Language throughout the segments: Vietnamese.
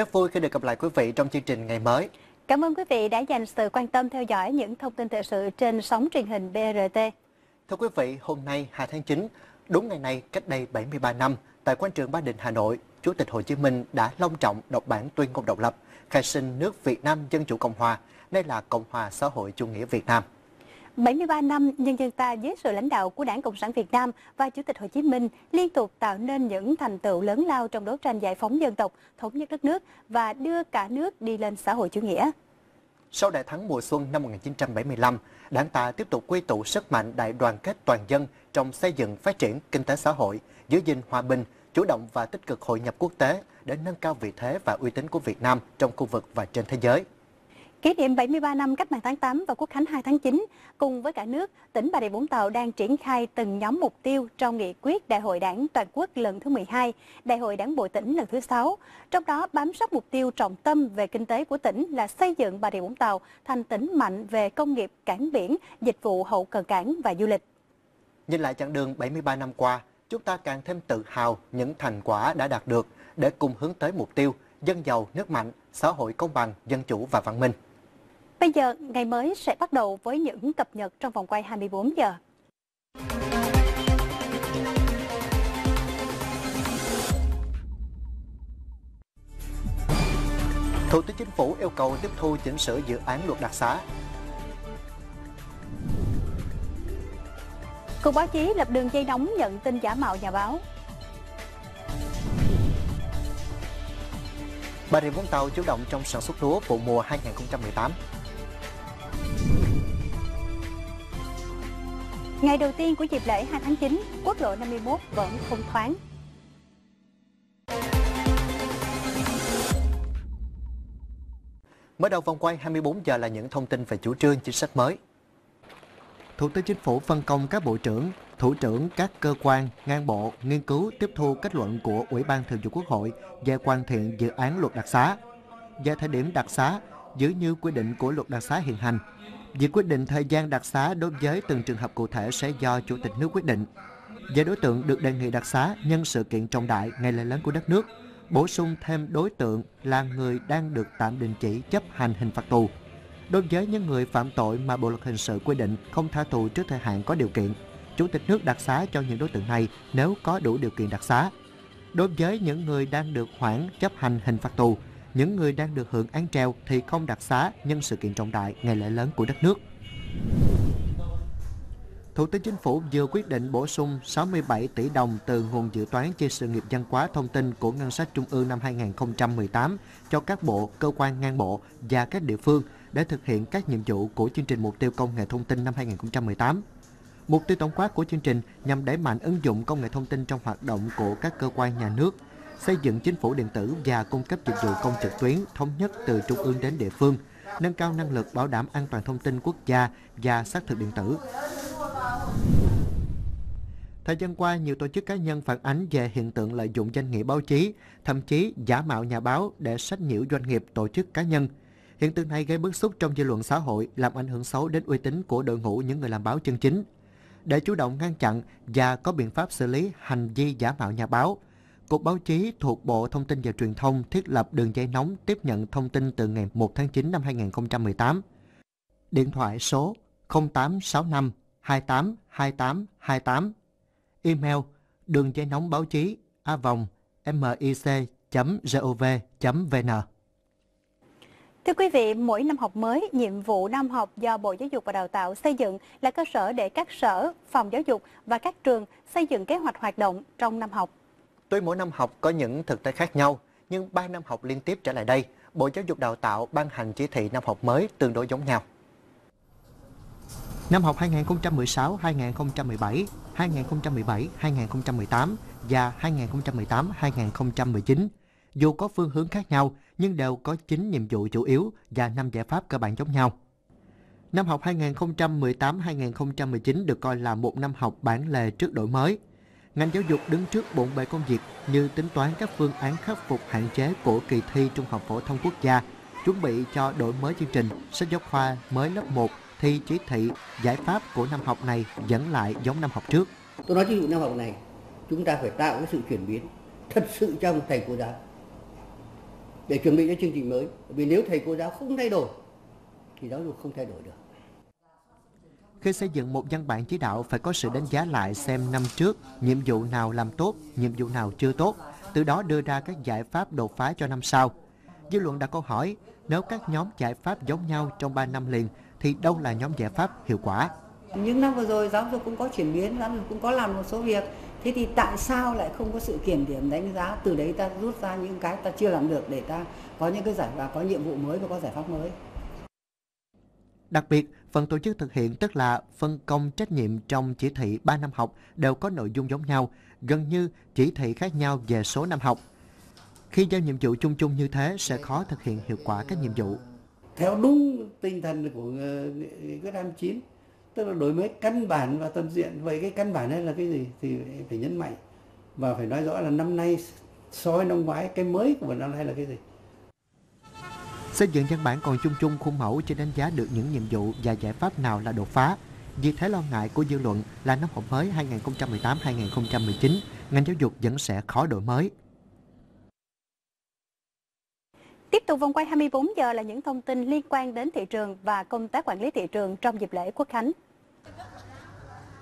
Rất vui khi được gặp lại quý vị trong chương trình ngày mới. Cảm ơn quý vị đã dành sự quan tâm theo dõi những thông tin thời sự trên sóng truyền hình BRT. Thưa quý vị, hôm nay 2 tháng 9, đúng ngày này cách đây 73 năm, tại quán trường Ba Đình, Hà Nội, Chủ tịch Hồ Chí Minh đã long trọng đọc bản tuyên ngôn độc lập, khai sinh nước Việt Nam Dân Chủ Cộng Hòa, nay là Cộng hòa xã hội chủ nghĩa Việt Nam. 73 năm, nhân dân ta dưới sự lãnh đạo của Đảng Cộng sản Việt Nam và Chủ tịch Hồ Chí Minh liên tục tạo nên những thành tựu lớn lao trong đấu tranh giải phóng dân tộc, thống nhất đất nước và đưa cả nước đi lên xã hội chủ nghĩa. Sau đại thắng mùa xuân năm 1975, Đảng ta tiếp tục quy tụ sức mạnh đại đoàn kết toàn dân trong xây dựng phát triển kinh tế xã hội, giữ gìn hòa bình, chủ động và tích cực hội nhập quốc tế để nâng cao vị thế và uy tín của Việt Nam trong khu vực và trên thế giới. Kỷ niệm 73 năm Cách mạng tháng 8 và Quốc khánh 2 tháng 9, cùng với cả nước, tỉnh Bà Rịa Vũng Tàu đang triển khai từng nhóm mục tiêu trong nghị quyết Đại hội Đảng toàn quốc lần thứ 12, Đại hội Đảng bộ tỉnh lần thứ 6. Trong đó bám sát mục tiêu trọng tâm về kinh tế của tỉnh là xây dựng Bà Rịa Vũng Tàu thành tỉnh mạnh về công nghiệp, cảng biển, dịch vụ hậu cần cảng và du lịch. Nhìn lại chặng đường 73 năm qua, chúng ta càng thêm tự hào những thành quả đã đạt được để cùng hướng tới mục tiêu dân giàu, nước mạnh, xã hội công bằng, dân chủ và văn minh. Bây giờ, ngày mới sẽ bắt đầu với những cập nhật trong vòng quay 24 giờ. Thủ tướng Chính phủ yêu cầu tiếp thu chỉnh sửa dự án luật đặc xá. Cục báo chí lập đường dây nóng nhận tin giả mạo nhà báo. Bà Rịa Vũng Tàu chủ động trong sản xuất lúa vụ mùa 2018. Ngày đầu tiên của dịp lễ 2 tháng 9, quốc lộ 51 vẫn thông thoáng. Mở đầu vòng quay 24 giờ là những thông tin về chủ trương chính sách mới. Thủ tướng Chính phủ phân công các bộ trưởng, thủ trưởng các cơ quan, ngang bộ nghiên cứu tiếp thu kết luận của Ủy ban Thường vụ Quốc hội về hoàn thiện dự án luật đặc xá. Về thời điểm đặc xá, giữ như quy định của luật đặc xá hiện hành, Việc quyết định thời gian đặc xá đối với từng trường hợp cụ thể sẽ do Chủ tịch nước quyết định. Về đối tượng được đề nghị đặc xá nhân sự kiện trọng đại ngày lễ lớn của đất nước, bổ sung thêm đối tượng là người đang được tạm đình chỉ chấp hành hình phạt tù. Đối với những người phạm tội mà Bộ luật hình sự quy định không tha tù trước thời hạn có điều kiện, Chủ tịch nước đặc xá cho những đối tượng này nếu có đủ điều kiện đặc xá. Đối với những người đang được hoãn chấp hành hình phạt tù, những người đang được hưởng án treo thì không đặc xá nhân sự kiện trọng đại ngày lễ lớn của đất nước. Thủ tướng Chính phủ vừa quyết định bổ sung 67 tỷ đồng từ nguồn dự toán cho sự nghiệp văn hóa thông tin của ngân sách trung ương năm 2018 cho các bộ, cơ quan ngang bộ và các địa phương để thực hiện các nhiệm vụ của chương trình mục tiêu công nghệ thông tin năm 2018. Mục tiêu tổng quát của chương trình nhằm đẩy mạnh ứng dụng công nghệ thông tin trong hoạt động của các cơ quan nhà nước, xây dựng chính phủ điện tử và cung cấp dịch vụ công trực tuyến thống nhất từ trung ương đến địa phương, nâng cao năng lực bảo đảm an toàn thông tin quốc gia và xác thực điện tử. Thời gian qua, nhiều tổ chức cá nhân phản ánh về hiện tượng lợi dụng danh nghĩa báo chí, thậm chí giả mạo nhà báo để sách nhiễu doanh nghiệp, tổ chức cá nhân. Hiện tượng này gây bức xúc trong dư luận xã hội, làm ảnh hưởng xấu đến uy tín của đội ngũ những người làm báo chân chính. Để chủ động ngăn chặn và có biện pháp xử lý hành vi giả mạo nhà báo, Cục Báo chí thuộc Bộ Thông tin và Truyền thông thiết lập đường dây nóng tiếp nhận thông tin từ ngày 1 tháng 9 năm 2018. Điện thoại số 0865 28 28 28 Email đường dây nóng báo chí a vòng mic.gov.vn Thưa quý vị, mỗi năm học mới, nhiệm vụ năm học do Bộ Giáo dục và Đào tạo xây dựng là cơ sở để các sở, phòng giáo dục và các trường xây dựng kế hoạch hoạt động trong năm học. Tuy mỗi năm học có những thực tế khác nhau, nhưng 3 năm học liên tiếp trở lại đây, Bộ Giáo dục Đào tạo ban hành chỉ thị năm học mới tương đối giống nhau. Năm học 2016-2017, 2017-2018 và 2018-2019, dù có phương hướng khác nhau nhưng đều có 9 nhiệm vụ chủ yếu và 5 giải pháp cơ bản giống nhau. Năm học 2018-2019 được coi là một năm học bản lề trước đổi mới – ngành giáo dục đứng trước bộn bề công việc như tính toán các phương án khắc phục hạn chế của kỳ thi Trung học phổ thông quốc gia, chuẩn bị cho đổi mới chương trình sách giáo khoa mới lớp 1 thi chỉ thị giải pháp của năm học này dẫn lại giống năm học trước. Tôi nói ví dụ năm học này chúng ta phải tạo cái sự chuyển biến thật sự trong thầy cô giáo. để chuẩn bị cho chương trình mới. Vì nếu thầy cô giáo không thay đổi thì giáo dục không thay đổi được. Khi xây dựng một văn bản chỉ đạo phải có sự đánh giá lại xem năm trước nhiệm vụ nào làm tốt, nhiệm vụ nào chưa tốt, từ đó đưa ra các giải pháp đột phá cho năm sau. Dư luận đặt câu hỏi, nếu các nhóm giải pháp giống nhau trong 3 năm liền thì đâu là nhóm giải pháp hiệu quả? Những năm vừa rồi giáo dục cũng có chuyển biến, giáo dục cũng có làm một số việc. Thế thì tại sao lại không có sự kiểm điểm đánh giá từ đấy ta rút ra những cái ta chưa làm được để ta có những cái giải và có nhiệm vụ mới và có giải pháp mới. Đặc biệt, phần tổ chức thực hiện tức là phân công trách nhiệm trong chỉ thị 3 năm học đều có nội dung giống nhau, gần như chỉ thị khác nhau về số năm học. Khi giao nhiệm vụ chung chung như thế sẽ khó thực hiện hiệu quả các nhiệm vụ. Theo đúng tinh thần của ờ, quyết năm 9, tức là đổi mới căn bản và toàn diện. Vậy cái căn bản này là cái gì thì phải nhấn mạnh và phải nói rõ là năm nay so với năm ngoái cái mới của năm nay là cái gì. Xây dựng văn bản còn chung chung khuôn mẫu chưa đánh giá được những nhiệm vụ và giải pháp nào là đột phá. Vì thế lo ngại của dư luận là năm học mới 2018-2019, ngành giáo dục vẫn sẽ khó đổi mới. Tiếp tục vòng quay 24 giờ là những thông tin liên quan đến thị trường và công tác quản lý thị trường trong dịp lễ Quốc khánh.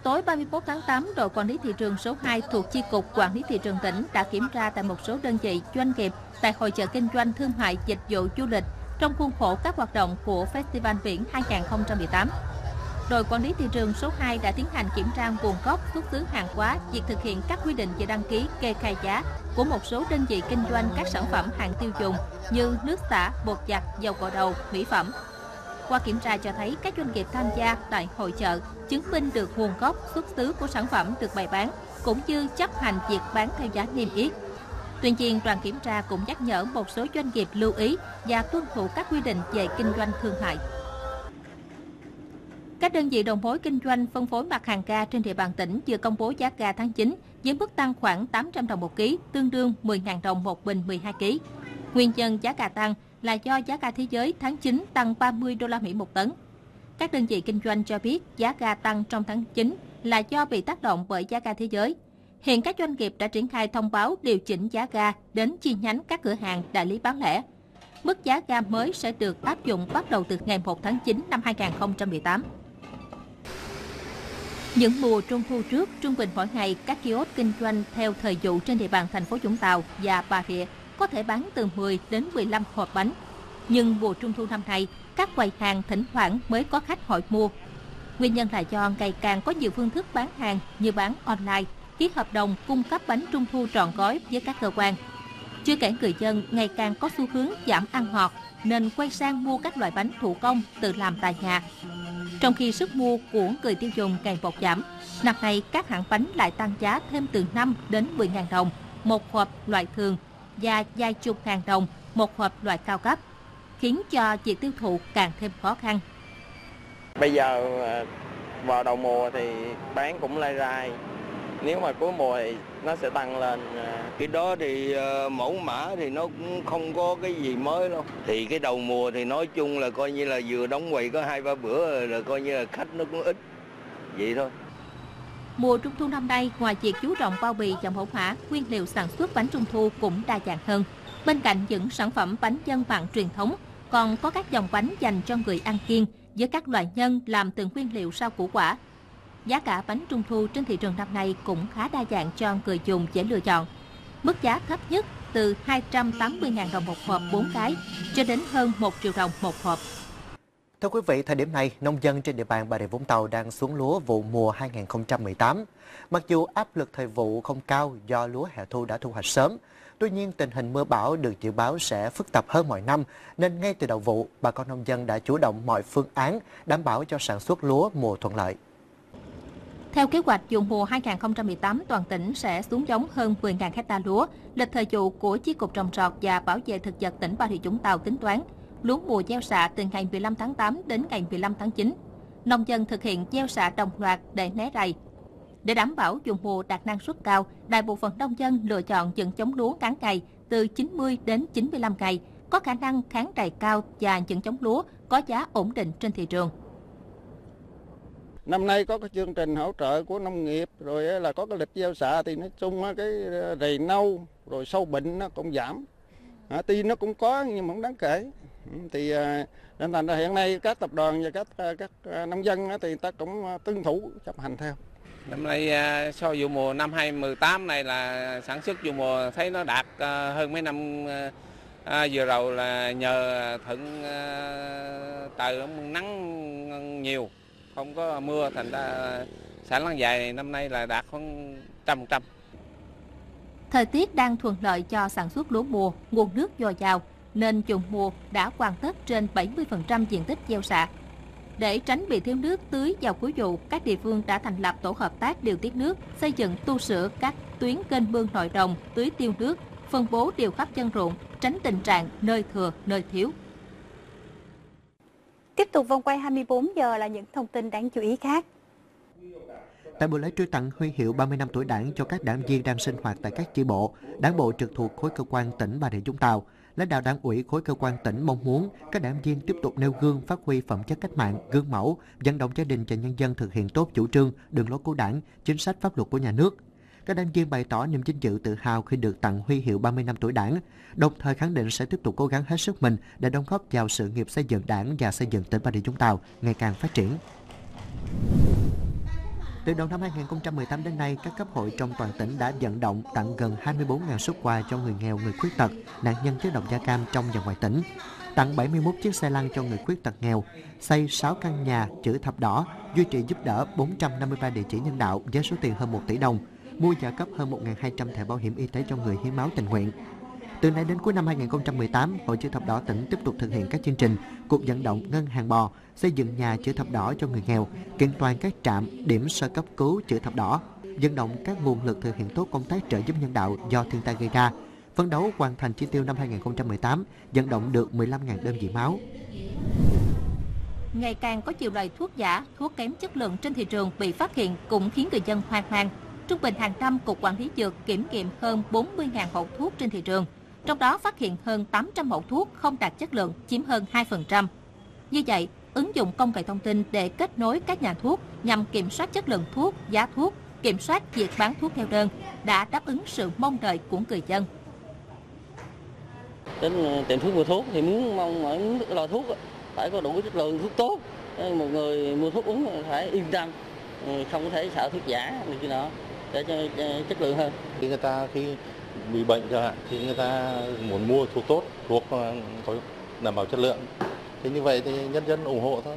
Tối 31 tháng 8, đội quản lý thị trường số 2 thuộc Chi cục Quản lý thị trường tỉnh đã kiểm tra tại một số đơn vị doanh nghiệp tại hội chợ kinh doanh thương mại dịch vụ du lịch trong khuôn khổ các hoạt động của Festival Biển 2018. Đội quản lý thị trường số 2 đã tiến hành kiểm tra nguồn gốc xuất xứ hàng hóa, việc thực hiện các quy định về đăng ký kê khai giá của một số đơn vị kinh doanh các sản phẩm hàng tiêu dùng như nước xả, bột giặt, dầu cọ đầu, mỹ phẩm. Qua kiểm tra cho thấy các doanh nghiệp tham gia tại hội chợ chứng minh được nguồn gốc xuất xứ của sản phẩm được bày bán cũng như chấp hành việc bán theo giá niêm yết. Tuy nhiên, đoàn kiểm tra cũng nhắc nhở một số doanh nghiệp lưu ý và tuân thủ các quy định về kinh doanh thương mại. Các đơn vị đầu mối kinh doanh phân phối mặt hàng ga trên địa bàn tỉnh vừa công bố giá ga tháng 9 với mức tăng khoảng 800 đồng một ký, tương đương 10.000 đồng một bình 12 kg. Nguyên nhân giá ga tăng là do giá ga thế giới tháng 9 tăng 30 đô la Mỹ một tấn. Các đơn vị kinh doanh cho biết giá ga tăng trong tháng 9 là do bị tác động bởi giá ga thế giới. Hiện các doanh nghiệp đã triển khai thông báo điều chỉnh giá ga đến chi nhánh các cửa hàng đại lý bán lẻ. Mức giá ga mới sẽ được áp dụng bắt đầu từ ngày 1 tháng 9 năm 2018. Những mùa trung thu trước, trung bình mỗi ngày các kiosk kinh doanh theo thời vụ trên địa bàn thành phố Vũng Tàu và Bà Rịa có thể bán từ 10 đến 15 hộp bánh. Nhưng mùa trung thu năm nay, các quầy hàng thỉnh thoảng mới có khách hỏi mua. Nguyên nhân là do ngày càng có nhiều phương thức bán hàng như bán online, ký hợp đồng cung cấp bánh trung thu trọn gói với các cơ quan. Chưa kể người dân ngày càng có xu hướng giảm ăn ngọt nên quay sang mua các loại bánh thủ công tự làm tại nhà. Trong khi sức mua của người tiêu dùng ngày một giảm, năm nay các hãng bánh lại tăng giá thêm từ 5 đến 10 ngàn đồng một hộp loại thường và vài chục ngàn đồng một hộp loại cao cấp, khiến cho việc tiêu thụ càng thêm khó khăn. Bây giờ à, vào đầu mùa thì bán cũng lai rai, nếu mà cuối mùa thì nó sẽ tăng lên. À. Cái đó thì uh, mẫu mã thì nó cũng không có cái gì mới đâu. Thì cái đầu mùa thì nói chung là coi như là vừa đóng quầy có hai ba bữa là coi như là khách nó cũng ít. Vậy thôi. Mùa trung thu năm nay, ngoài việc chú trọng bao bì và mẫu mã, nguyên liệu sản xuất bánh trung thu cũng đa dạng hơn. Bên cạnh những sản phẩm bánh dân mặn truyền thống, còn có các dòng bánh dành cho người ăn kiêng với các loại nhân làm từ nguyên liệu rau củ quả. Giá cả bánh trung thu trên thị trường năm nay cũng khá đa dạng cho người dùng dễ lựa chọn. Mức giá thấp nhất từ 280.000 đồng một hộp 4 cái cho đến hơn 1 triệu đồng một hộp. Thưa quý vị, thời điểm này, nông dân trên địa bàn Bà Rịa Vũng Tàu đang xuống lúa vụ mùa 2018. Mặc dù áp lực thời vụ không cao do lúa hè thu đã thu hoạch sớm, tuy nhiên tình hình mưa bão được dự báo sẽ phức tạp hơn mọi năm, nên ngay từ đầu vụ, bà con nông dân đã chủ động mọi phương án đảm bảo cho sản xuất lúa mùa thuận lợi. Theo kế hoạch, dùng mùa 2018, toàn tỉnh sẽ xuống giống hơn 10.000 hecta lúa. Lịch thời vụ của Chi cục trồng trọt và bảo vệ thực vật tỉnh Bà Rịa Vũng Tàu tính toán lúa mùa gieo xạ từ ngày 15 tháng 8 đến ngày 15 tháng 9. Nông dân thực hiện gieo xạ đồng loạt để né rầy. Để đảm bảo dùng mùa đạt năng suất cao, đại bộ phận nông dân lựa chọn dựng chống lúa ngắn ngày từ 90 đến 95 ngày, có khả năng kháng rầy cao và dựng chống lúa có giá ổn định trên thị trường. Năm nay có cái chương trình hỗ trợ của nông nghiệp rồi là có cái lịch gieo xạ thì nói chung cái ờ, rầy nâu rồi sâu bệnh nó cũng giảm À, tuy nó cũng có nhưng mà không đáng kể. Ừ, thì ờ, nên thành ra hiện nay các tập đoàn và các ờ, các nông dân thì người ta cũng tuân thủ chấp hành theo. Năm nay so vụ mùa năm 2018 này là sản xuất vụ mùa thấy nó đạt hơn mấy năm à, vừa rồi là nhờ thuận trời nắng nhiều không có mưa thành ra sản lăng dài năm nay là đạt khoảng trăm trăm. Thời tiết đang thuận lợi cho sản xuất lúa mùa, nguồn nước dồi dào, nên trùng mùa đã hoàn tất trên 70% diện tích gieo xạ. Để tránh bị thiếu nước tưới vào cuối vụ, các địa phương đã thành lập tổ hợp tác điều tiết nước, xây dựng tu sửa các tuyến kênh mương nội đồng, tưới tiêu nước, phân bố điều khắp chân ruộng, tránh tình trạng nơi thừa, nơi thiếu. Tiếp tục vòng quay 24 giờ là những thông tin đáng chú ý khác. Tại buổi lễ truy tặng huy hiệu 30 năm tuổi đảng cho các đảng viên đang sinh hoạt tại các chi bộ, đảng bộ trực thuộc khối cơ quan tỉnh Bà Rịa Vũng Tàu, lãnh đạo đảng ủy khối cơ quan tỉnh mong muốn các đảng viên tiếp tục nêu gương phát huy phẩm chất cách mạng, gương mẫu, vận động gia đình và nhân dân thực hiện tốt chủ trương, đường lối của đảng, chính sách pháp luật của nhà nước. Các đảng viên bày tỏ niềm vinh dự tự hào khi được tặng huy hiệu 30 năm tuổi đảng, đồng thời khẳng định sẽ tiếp tục cố gắng hết sức mình để đóng góp vào sự nghiệp xây dựng đảng và xây dựng tỉnh Bà Rịa Vũng Tàu ngày càng phát triển. Từ đầu năm 2018 đến nay, các cấp hội trong toàn tỉnh đã vận động tặng gần 24.000 xuất quà cho người nghèo, người khuyết tật, nạn nhân chất độc da cam trong và ngoài tỉnh, tặng 71 chiếc xe lăn cho người khuyết tật nghèo, xây 6 căn nhà chữ thập đỏ, duy trì giúp đỡ 453 địa chỉ nhân đạo với số tiền hơn 1 tỷ đồng, mua và cấp hơn 1.200 thẻ bảo hiểm y tế cho người hiến máu tình nguyện, từ nay đến cuối năm 2018, Hội chữ thập đỏ tỉnh tiếp tục thực hiện các chương trình, cuộc vận động ngân hàng bò, xây dựng nhà chữ thập đỏ cho người nghèo, kiện toàn các trạm, điểm sơ cấp cứu chữ thập đỏ, vận động các nguồn lực thực hiện tốt công tác trợ giúp nhân đạo do thiên tai gây ra, phấn đấu hoàn thành chỉ tiêu năm 2018, vận động được 15.000 đơn vị máu. Ngày càng có nhiều loại thuốc giả, thuốc kém chất lượng trên thị trường bị phát hiện cũng khiến người dân hoang mang. Trung bình hàng năm, Cục Quản lý Dược kiểm nghiệm hơn 40.000 hộp thuốc trên thị trường, trong đó phát hiện hơn 800 mẫu thuốc không đạt chất lượng, chiếm hơn 2%. Như vậy, ứng dụng công nghệ thông tin để kết nối các nhà thuốc nhằm kiểm soát chất lượng thuốc, giá thuốc, kiểm soát việc bán thuốc theo đơn đã đáp ứng sự mong đợi của người dân. Đến ờ, tiệm thuốc mua thuốc thì muốn mong muốn lò thuốc phải có đủ chất lượng thuốc tốt. Ờ, một người mua thuốc uống phải yên tâm, không có thể sợ thuốc giả này kia nọ để cho chất lượng hơn. Khi người ta khi bị bệnh chẳng hạn thì người ta muốn mua thuốc tốt, thuốc có đảm bảo chất lượng. Thì như vậy thì nhân dân ủng hộ thôi.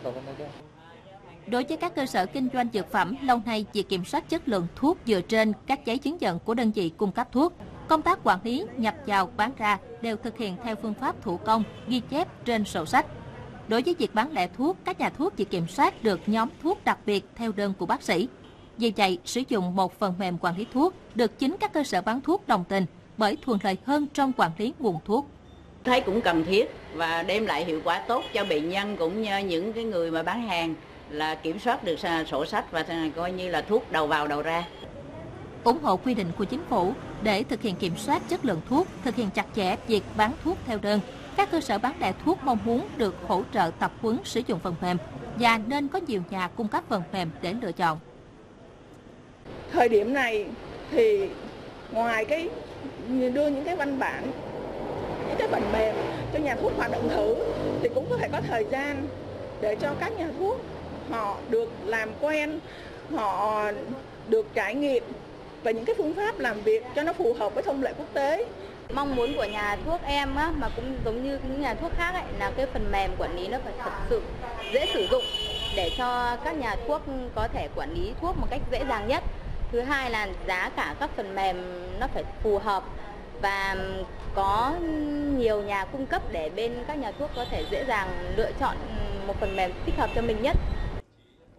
Đối với các cơ sở kinh doanh dược phẩm, lâu nay việc kiểm soát chất lượng thuốc dựa trên các giấy chứng nhận của đơn vị cung cấp thuốc. Công tác quản lý, nhập vào, bán ra đều thực hiện theo phương pháp thủ công, ghi chép trên sổ sách. Đối với việc bán lẻ thuốc, các nhà thuốc chỉ kiểm soát được nhóm thuốc đặc biệt theo đơn của bác sĩ. Vì vậy, sử dụng một phần mềm quản lý thuốc được chính các cơ sở bán thuốc đồng tình bởi thuận lợi hơn trong quản lý nguồn thuốc. Thấy cũng cần thiết và đem lại hiệu quả tốt cho bệnh nhân cũng như những cái người mà bán hàng là kiểm soát được sổ sách và coi như là thuốc đầu vào đầu ra. ủng hộ quy định của chính phủ để thực hiện kiểm soát chất lượng thuốc, thực hiện chặt chẽ việc bán thuốc theo đơn. Các cơ sở bán lẻ thuốc mong muốn được hỗ trợ tập huấn sử dụng phần mềm và nên có nhiều nhà cung cấp phần mềm để lựa chọn. Thời điểm này thì ngoài cái đưa những cái văn bản những cái phần mềm cho nhà thuốc hoạt động thử thì cũng có thể có thời gian để cho các nhà thuốc họ được làm quen họ được trải nghiệm và những cái phương pháp làm việc cho nó phù hợp với thông lệ quốc tế. Mong muốn của nhà thuốc em á, mà cũng giống như những nhà thuốc khác ấy, là cái phần mềm quản lý nó phải thật sự dễ sử dụng để cho các nhà thuốc có thể quản lý thuốc một cách dễ dàng nhất thứ hai là giá cả các phần mềm nó phải phù hợp và có nhiều nhà cung cấp để bên các nhà thuốc có thể dễ dàng lựa chọn một phần mềm thích hợp cho mình nhất.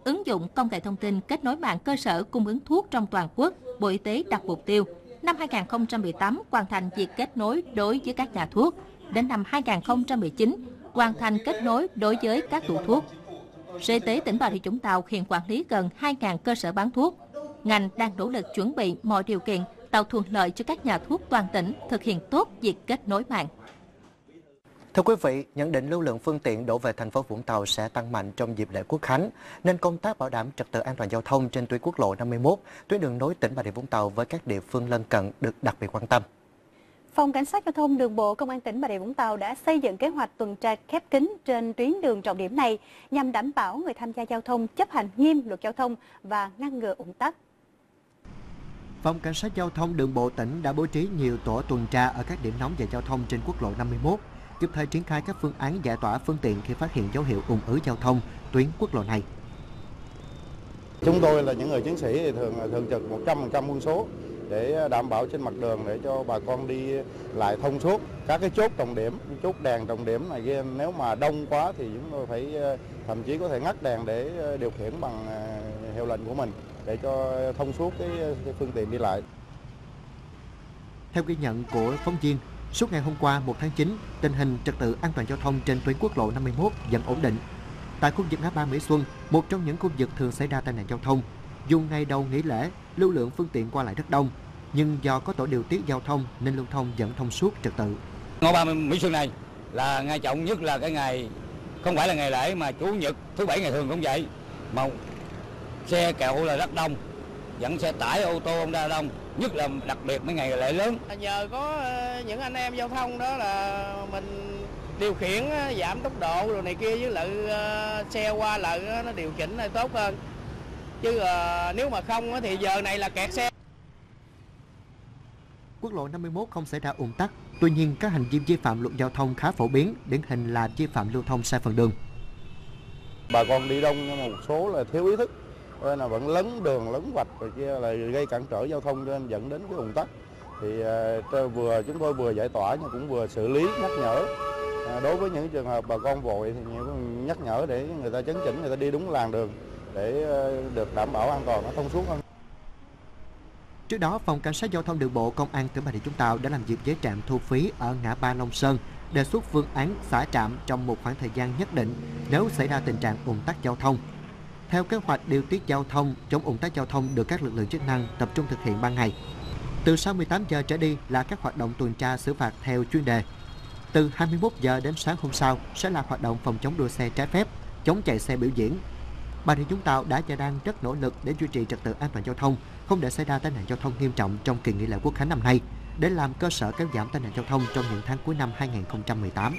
Ứng dụng công nghệ thông tin kết nối mạng cơ sở cung ứng thuốc trong toàn quốc, Bộ Y tế đặt mục tiêu năm 2018 hoàn thành việc kết nối đối với các nhà thuốc, đến năm 2019 hoàn thành kết nối đối với các tủ thuốc. Sở Y tế tỉnh Bà Rịa Vũng Tàu hiện quản lý gần 2.000 cơ sở bán thuốc, ngành đang nỗ lực chuẩn bị mọi điều kiện tạo thuận lợi cho các nhà thuốc toàn tỉnh thực hiện tốt việc kết nối mạng. Thưa quý vị, nhận định lưu lượng phương tiện đổ về thành phố Vũng Tàu sẽ tăng mạnh trong dịp lễ Quốc khánh, nên công tác bảo đảm trật tự an toàn giao thông trên tuyến quốc lộ 51, tuyến đường nối tỉnh Bà Rịa Vũng Tàu với các địa phương lân cận được đặc biệt quan tâm. Phòng Cảnh sát Giao thông Đường bộ Công an tỉnh Bà Rịa Vũng Tàu đã xây dựng kế hoạch tuần tra khép kín trên tuyến đường trọng điểm này nhằm đảm bảo người tham gia giao thông chấp hành nghiêm luật giao thông và ngăn ngừa ủng tắc. Phòng Cảnh sát Giao thông Đường bộ tỉnh đã bố trí nhiều tổ tuần tra ở các điểm nóng về giao thông trên quốc lộ 51, kịp thời triển khai các phương án giải tỏa phương tiện khi phát hiện dấu hiệu ùn ứ giao thông tuyến quốc lộ này. Chúng tôi là những người chiến sĩ thì thường thường trực 100% quân số để đảm bảo trên mặt đường để cho bà con đi lại thông suốt. Các cái chốt trọng điểm, chốt đèn trọng điểm này nếu mà đông quá thì chúng tôi phải thậm chí có thể ngắt đèn để điều khiển bằng à, hiệu lệnh của mình để cho thông suốt cái, cái phương tiện đi lại. Theo ghi nhận của phóng viên, suốt ngày hôm qua 1 tháng 9, tình hình trật tự an toàn giao thông trên tuyến quốc lộ 51 dần ổn định. Tại khu vực ngã ba Mỹ Xuân, một trong những khu vực thường xảy ra tai nạn giao thông, dù ngày đầu nghỉ lễ, lưu lượng phương tiện qua lại rất đông, nhưng do có tổ điều tiết giao thông nên lưu thông vẫn thông suốt trật tự. Ngõ ba Mỹ Xuân này là ngày trọng nhất là cái ngày không phải là ngày lễ mà chủ nhật thứ bảy ngày thường cũng vậy mà xe kẹo là rất đông dẫn xe tải ô tô ông đa đông nhất là đặc biệt mấy ngày lễ lớn. Nhờ có những anh em giao thông đó là mình điều khiển giảm tốc độ rồi này kia với lại xe qua lại nó điều chỉnh này tốt hơn. Chứ nếu mà không thì giờ này là kẹt xe. Quốc lộ 51 không xảy ra ùn tắc, tuy nhiên các hành vi vi phạm luật giao thông khá phổ biến, điển hình là vi phạm lưu thông sai phần đường. Bà con đi đông nhưng mà một số là thiếu ý thức, nên là vẫn lấn đường, lấn vạch rồi kia là gây cản trở giao thông nên dẫn đến cái ùn tắc. Thì à, vừa chúng tôi vừa giải tỏa nhưng cũng vừa xử lý nhắc nhở. À, đối với những trường hợp bà con vội thì nhắc nhở để người ta chấn chỉnh, người ta đi đúng làn đường để à, được đảm bảo an toàn, nó thông suốt hơn. Trước đó, Phòng Cảnh sát Giao thông Đường bộ Công an tỉnh Bà Rịa Vũng Tàu đã làm việc với trạm thu phí ở ngã ba Long Sơn, đề xuất phương án xả trạm trong một khoảng thời gian nhất định nếu xảy ra tình trạng ùn tắc giao thông. Theo kế hoạch điều tiết giao thông, chống ủng tắc giao thông được các lực lượng chức năng tập trung thực hiện ban ngày. Từ sau 18 giờ trở đi là các hoạt động tuần tra xử phạt theo chuyên đề. Từ 21 giờ đến sáng hôm sau sẽ là hoạt động phòng chống đua xe trái phép, chống chạy xe biểu diễn. Bà Rịa Vũng Tàu đã và đang rất nỗ lực để duy trì trật tự an toàn giao thông, không để xảy ra tai nạn giao thông nghiêm trọng trong kỳ nghỉ lễ Quốc khánh năm nay, để làm cơ sở kéo giảm tai nạn giao thông trong những tháng cuối năm 2018.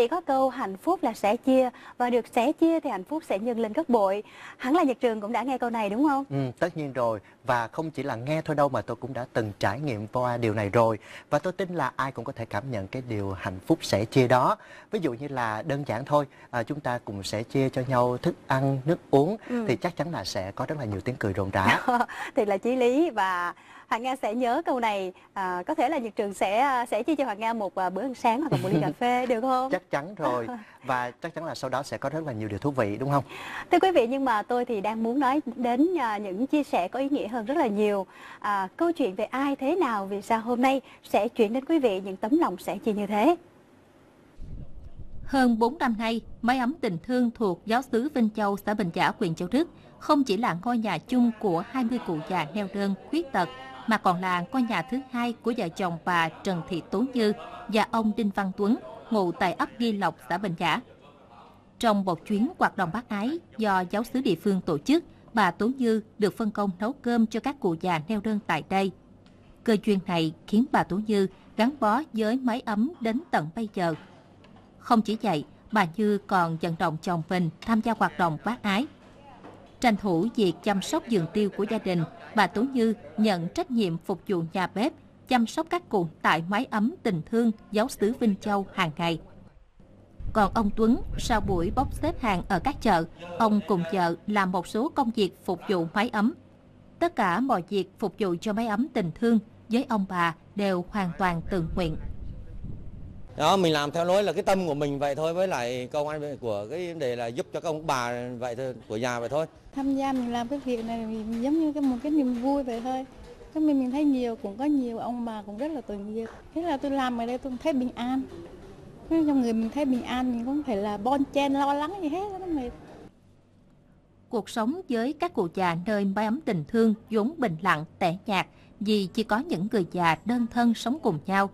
Vị, có câu hạnh phúc là sẻ chia và được sẻ chia thì hạnh phúc sẽ nhân lên gấp bội. Hẳn là Nhật Trường cũng đã nghe câu này đúng không? Ừ, tất nhiên rồi. Và không chỉ là nghe thôi đâu mà tôi cũng đã từng trải nghiệm qua điều này rồi. Và tôi tin là ai cũng có thể cảm nhận cái điều hạnh phúc sẻ chia đó. Ví dụ như là đơn giản thôi, à, chúng ta cùng sẻ chia cho nhau thức ăn, nước uống ừ. thì chắc chắn là sẽ có rất là nhiều tiếng cười rộn rã. thì là chí lý và Hoàng Nga sẽ nhớ câu này à, có thể là Nhật Trường sẽ sẽ chia cho Hoàng Nga một bữa ăn sáng hoặc là một ly cà phê được không? Chắc chắn rồi và chắc chắn là sau đó sẽ có rất là nhiều điều thú vị đúng không? Thưa quý vị nhưng mà tôi thì đang muốn nói đến những chia sẻ có ý nghĩa hơn rất là nhiều. À, câu chuyện về ai thế nào vì sao hôm nay sẽ chuyển đến quý vị những tấm lòng sẻ chia như thế. Hơn 4 năm nay, mái ấm tình thương thuộc giáo xứ Vinh Châu, xã Bình Chả, huyện Châu Đức không chỉ là ngôi nhà chung của 20 cụ già neo đơn, khuyết tật, mà còn là ngôi nhà thứ hai của vợ chồng bà Trần Thị Tố Như và ông Đinh Văn Tuấn, ngụ tại ấp Ghi Lộc, xã Bình Giả. Trong một chuyến hoạt động bác ái do giáo sứ địa phương tổ chức, bà Tố Như được phân công nấu cơm cho các cụ già neo đơn tại đây. Cơ duyên này khiến bà Tố Như gắn bó với mái ấm đến tận bây giờ. Không chỉ vậy, bà Như còn vận động chồng mình tham gia hoạt động bác ái. Tranh thủ việc chăm sóc vườn tiêu của gia đình, bà tú Như nhận trách nhiệm phục vụ nhà bếp, chăm sóc các cụ tại mái ấm tình thương giáo xứ Vinh Châu hàng ngày. Còn ông Tuấn, sau buổi bốc xếp hàng ở các chợ, ông cùng vợ làm một số công việc phục vụ mái ấm. Tất cả mọi việc phục vụ cho mái ấm tình thương với ông bà đều hoàn toàn tự nguyện. Đó, mình làm theo lối là cái tâm của mình vậy thôi với lại công an của cái vấn đề là giúp cho các ông bà vậy thôi của nhà vậy thôi. Tham gia mình làm cái việc này giống như cái một cái niềm vui vậy thôi. Cái mình mình thấy nhiều cũng có nhiều ông bà cũng rất là tội nghiệp. Thế là tôi làm ở đây tôi thấy bình an. Trong người mình thấy bình an mình không phải là bon chen lo lắng gì hết nó mệt. Cuộc sống với các cụ già nơi mái ấm tình thương vốn bình lặng, tẻ nhạt vì chỉ có những người già đơn thân sống cùng nhau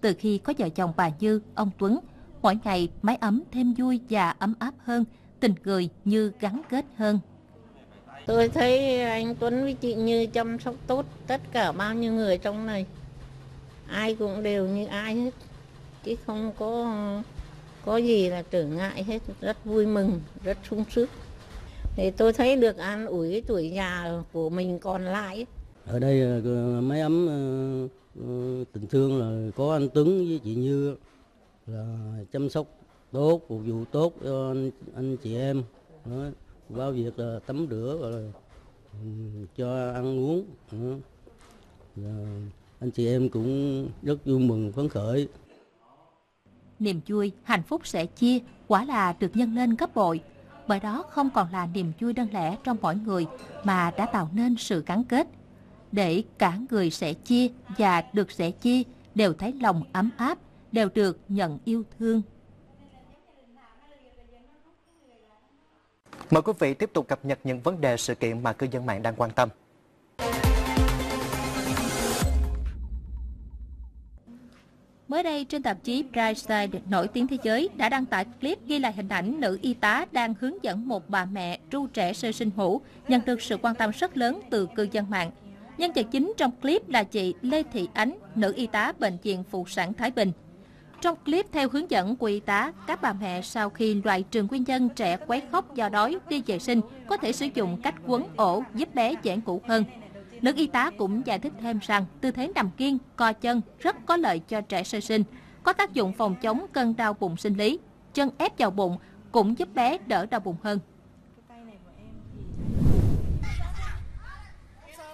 từ khi có vợ chồng bà Như, ông Tuấn, mỗi ngày mái ấm thêm vui và ấm áp hơn, tình người như gắn kết hơn. Tôi thấy anh Tuấn với chị Như chăm sóc tốt tất cả bao nhiêu người trong này. Ai cũng đều như ai hết. Chứ không có có gì là trở ngại hết. Rất vui mừng, rất sung sức. Thì tôi thấy được an ủi cái tuổi già của mình còn lại. Ở đây mấy ấm ờ, tình thương là có anh Tuấn với chị Như là chăm sóc tốt, phục vụ tốt cho anh, anh chị em. Đó bao việc là tắm rửa rồi cho ăn uống. Rồi anh chị em cũng rất vui mừng phấn khởi. Niềm vui hạnh phúc sẽ chia quả là được nhân lên gấp bội. Bởi đó không còn là niềm vui đơn lẻ trong mỗi người mà đã tạo nên sự gắn kết để cả người sẽ chia và được sẽ chia đều thấy lòng ấm áp đều được nhận yêu thương Mời quý vị tiếp tục cập nhật những vấn đề sự kiện mà cư dân mạng đang quan tâm. Mới đây, trên tạp chí Brightside nổi tiếng thế giới đã đăng tải clip ghi lại hình ảnh nữ y tá đang hướng dẫn một bà mẹ ru trẻ sơ sinh hữu, nhận được sự quan tâm rất lớn từ cư dân mạng. Nhân vật chính trong clip là chị Lê Thị Ánh, nữ y tá Bệnh viện Phụ sản Thái Bình. Trong clip theo hướng dẫn của y tá, các bà mẹ sau khi loại trừ nguyên nhân trẻ quấy khóc do đói đi vệ sinh có thể sử dụng cách quấn ổ giúp bé dễ ngủ hơn. Nữ y tá cũng giải thích thêm rằng tư thế nằm kiên, co chân rất có lợi cho trẻ sơ sinh, có tác dụng phòng chống cơn đau bụng sinh lý. Chân ép vào bụng cũng giúp bé đỡ đau bụng hơn.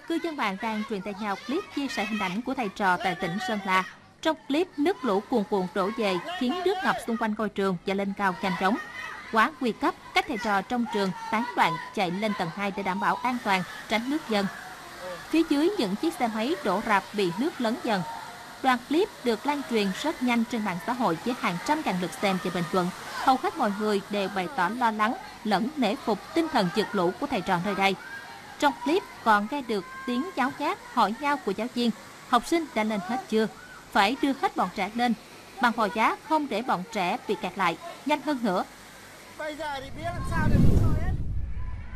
Cư dân mạng đang truyền tay nhau clip chia sẻ hình ảnh của thầy trò tại tỉnh Sơn La trong clip, nước lũ cuồn cuộn đổ về khiến nước ngập xung quanh ngôi trường và lên cao nhanh chóng. Quá nguy cấp, các thầy trò trong trường tán loạn chạy lên tầng 2 để đảm bảo an toàn, tránh nước dâng. Phía dưới những chiếc xe máy đổ rạp bị nước lớn dần. Đoạn clip được lan truyền rất nhanh trên mạng xã hội với hàng trăm ngàn lượt xem và bình luận. Hầu hết mọi người đều bày tỏ lo lắng lẫn nể phục tinh thần vượt lũ của thầy trò nơi đây. Trong clip còn nghe được tiếng giáo giác hỏi nhau của giáo viên, học sinh đã lên hết chưa? phải đưa hết bọn trẻ lên. Bằng hồi giá không để bọn trẻ bị kẹt lại. Nhanh hơn nữa. Bây giờ thì biết làm sao được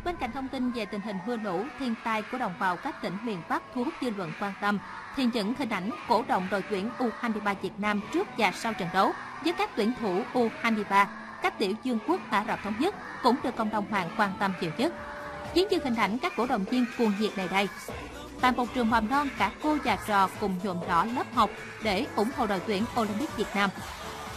Bên cạnh thông tin về tình hình mưa lũ, thiên tai của đồng bào các tỉnh miền Bắc thu hút dư luận quan tâm, thì những hình ảnh cổ động đội tuyển U23 Việt Nam trước và sau trận đấu với các tuyển thủ U23, các tiểu dương quốc Ả Rập Thống Nhất cũng được cộng đồng mạng quan tâm nhiều nhất khiến như hình ảnh các cổ động viên cuồng nhiệt đầy đây. Tại một trường mầm non, cả cô và trò cùng nhuộm đỏ lớp học để ủng hộ đội tuyển Olympic Việt Nam.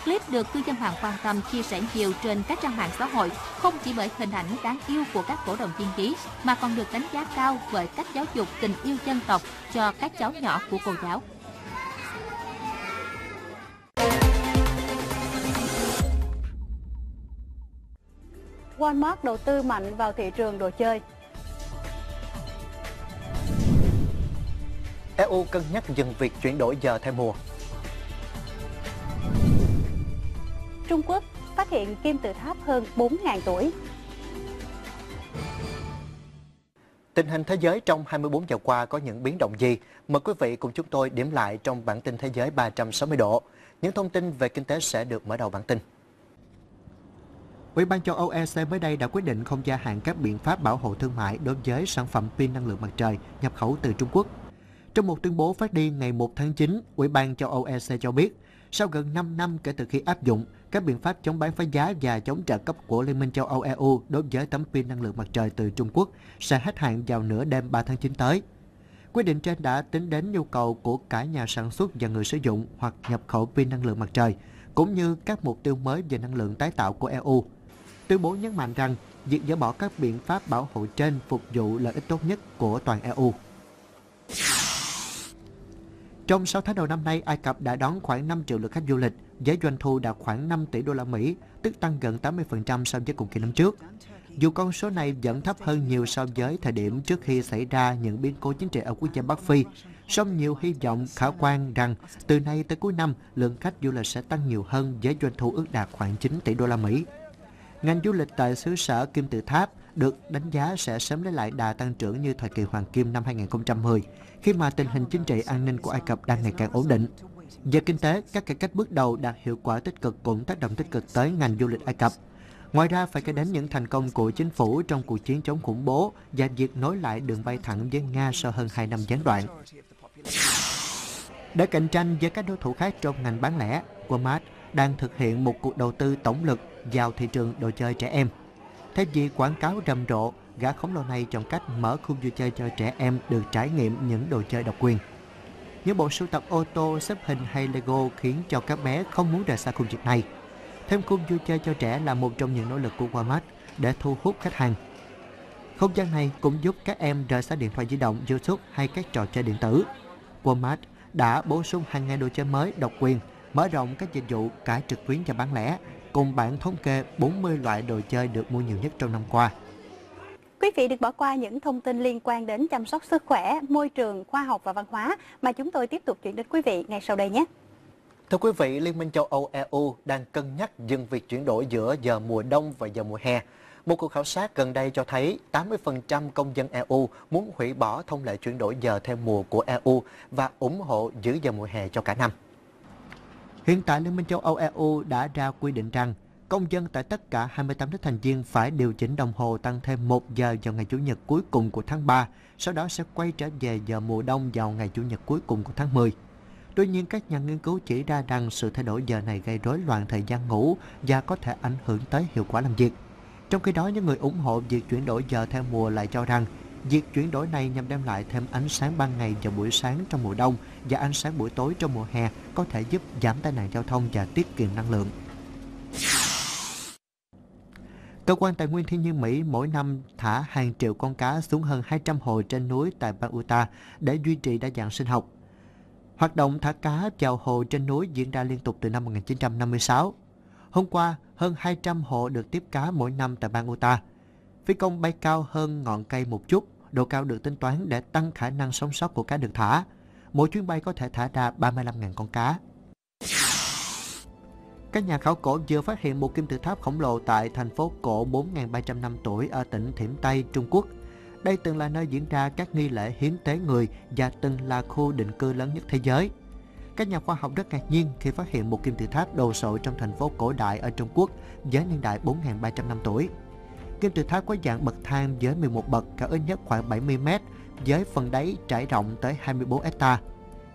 Clip được cư dân mạng quan tâm chia sẻ nhiều trên các trang mạng xã hội, không chỉ bởi hình ảnh đáng yêu của các cổ động viên ký, mà còn được đánh giá cao bởi cách giáo dục tình yêu dân tộc cho các cháu nhỏ của cô giáo. Walmart đầu tư mạnh vào thị trường đồ chơi. EU cân nhắc dừng việc chuyển đổi giờ theo mùa. Trung Quốc phát hiện kim tự tháp hơn 4.000 tuổi. Tình hình thế giới trong 24 giờ qua có những biến động gì? Mời quý vị cùng chúng tôi điểm lại trong bản tin thế giới 360 độ. Những thông tin về kinh tế sẽ được mở đầu bản tin. Ủy ban châu Âu EC mới đây đã quyết định không gia hạn các biện pháp bảo hộ thương mại đối với sản phẩm pin năng lượng mặt trời nhập khẩu từ Trung Quốc. Trong một tuyên bố phát đi ngày 1 tháng 9, Ủy ban châu Âu EC cho biết, sau gần 5 năm kể từ khi áp dụng các biện pháp chống bán phá giá và chống trợ cấp của Liên minh châu Âu EU đối với tấm pin năng lượng mặt trời từ Trung Quốc sẽ hết hạn vào nửa đêm 3 tháng 9 tới. Quyết định trên đã tính đến nhu cầu của cả nhà sản xuất và người sử dụng hoặc nhập khẩu pin năng lượng mặt trời, cũng như các mục tiêu mới về năng lượng tái tạo của EU. Tuyên bố nhấn mạnh rằng việc dỡ bỏ các biện pháp bảo hộ trên phục vụ lợi ích tốt nhất của toàn EU. Trong 6 tháng đầu năm nay, Ai Cập đã đón khoảng 5 triệu lượt khách du lịch, với doanh thu đạt khoảng 5 tỷ đô la Mỹ, tức tăng gần 80% so với cùng kỳ năm trước. Dù con số này vẫn thấp hơn nhiều so với thời điểm trước khi xảy ra những biến cố chính trị ở quốc gia Bắc Phi, song nhiều hy vọng khả quan rằng từ nay tới cuối năm, lượng khách du lịch sẽ tăng nhiều hơn với doanh thu ước đạt khoảng 9 tỷ đô la Mỹ. Ngành du lịch tại xứ sở Kim Tự Tháp được đánh giá sẽ sớm lấy lại đà tăng trưởng như thời kỳ Hoàng Kim năm 2010, khi mà tình hình chính trị an ninh của Ai Cập đang ngày càng ổn định. Về kinh tế, các cải cách bước đầu đạt hiệu quả tích cực cũng tác động tích cực tới ngành du lịch Ai Cập. Ngoài ra phải kể đến những thành công của chính phủ trong cuộc chiến chống khủng bố và việc nối lại đường bay thẳng với Nga sau hơn 2 năm gián đoạn. Để cạnh tranh với các đối thủ khác trong ngành bán lẻ, Walmart đang thực hiện một cuộc đầu tư tổng lực vào thị trường đồ chơi trẻ em. Thay vì quảng cáo rầm rộ, gã khổng lồ này chọn cách mở khu vui chơi cho trẻ em được trải nghiệm những đồ chơi độc quyền. Những bộ sưu tập ô tô, xếp hình hay Lego khiến cho các bé không muốn rời xa khu vực này. Thêm khu vui chơi cho trẻ là một trong những nỗ lực của Walmart để thu hút khách hàng. Không gian này cũng giúp các em rời xa điện thoại di động, YouTube hay các trò chơi điện tử. Walmart đã bổ sung hàng ngàn đồ chơi mới độc quyền, mở rộng các dịch vụ cả trực tuyến và bán lẻ, cùng bản thống kê 40 loại đồ chơi được mua nhiều nhất trong năm qua. Quý vị được bỏ qua những thông tin liên quan đến chăm sóc sức khỏe, môi trường, khoa học và văn hóa mà chúng tôi tiếp tục chuyển đến quý vị ngay sau đây nhé. Thưa quý vị, Liên minh châu Âu EU đang cân nhắc dừng việc chuyển đổi giữa giờ mùa đông và giờ mùa hè. Một cuộc khảo sát gần đây cho thấy 80% công dân EU muốn hủy bỏ thông lệ chuyển đổi giờ theo mùa của EU và ủng hộ giữ giờ mùa hè cho cả năm. Hiện tại Liên minh châu Âu EU đã ra quy định rằng công dân tại tất cả 28 nước thành viên phải điều chỉnh đồng hồ tăng thêm 1 giờ vào ngày Chủ nhật cuối cùng của tháng 3, sau đó sẽ quay trở về giờ mùa đông vào ngày Chủ nhật cuối cùng của tháng 10. Tuy nhiên, các nhà nghiên cứu chỉ ra rằng sự thay đổi giờ này gây rối loạn thời gian ngủ và có thể ảnh hưởng tới hiệu quả làm việc. Trong khi đó, những người ủng hộ việc chuyển đổi giờ theo mùa lại cho rằng việc chuyển đổi này nhằm đem lại thêm ánh sáng ban ngày vào buổi sáng trong mùa đông và ánh sáng buổi tối trong mùa hè có thể giúp giảm tai nạn giao thông và tiết kiệm năng lượng. Cơ quan Tài nguyên Thiên nhiên Mỹ mỗi năm thả hàng triệu con cá xuống hơn 200 hồ trên núi tại bang Utah để duy trì đa dạng sinh học. Hoạt động thả cá vào hồ trên núi diễn ra liên tục từ năm 1956. Hôm qua, hơn 200 hộ được tiếp cá mỗi năm tại bang Utah. Phi công bay cao hơn ngọn cây một chút, độ cao được tính toán để tăng khả năng sống sót của cá được thả. Mỗi chuyến bay có thể thả ra 35.000 con cá. Các nhà khảo cổ vừa phát hiện một kim tự tháp khổng lồ tại thành phố cổ 4.300 năm tuổi ở tỉnh Thiểm Tây, Trung Quốc. Đây từng là nơi diễn ra các nghi lễ hiến tế người và từng là khu định cư lớn nhất thế giới. Các nhà khoa học rất ngạc nhiên khi phát hiện một kim tự tháp đồ sộ trong thành phố cổ đại ở Trung Quốc với niên đại 4.300 năm tuổi. Kim tự tháp có dạng bậc thang với 11 bậc cao ít nhất khoảng 70 mét với phần đáy trải rộng tới 24 hecta.